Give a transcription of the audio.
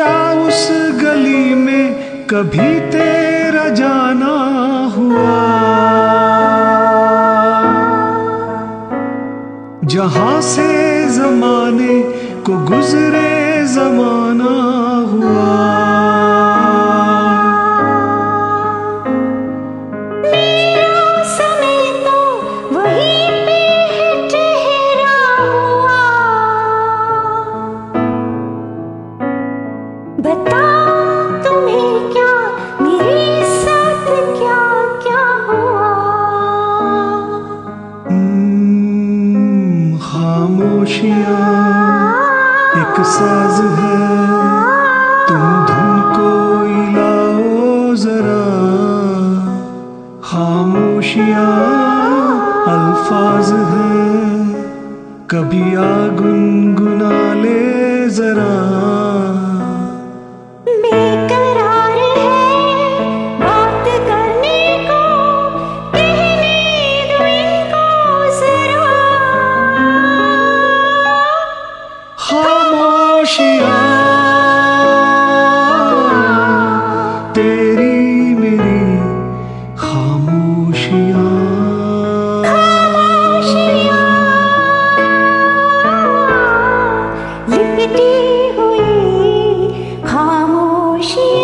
اس گلی میں کبھی تیرا جانا ہوا؟ جہاں سے زمانے کو گزرے زمانہ بتاؤ تمہیں کیا، میرے ساتھ کیا کیا ہوا؟ خاموشیاں ایک ساز ہے۔ تم دھن کو لاؤ ذرا۔ خاموشیاں الفاظ ہے کبھی آ گنگنا لے ذرا۔ تیری میری خاموشیاں۔ لپٹی ہوئی خاموشیاں۔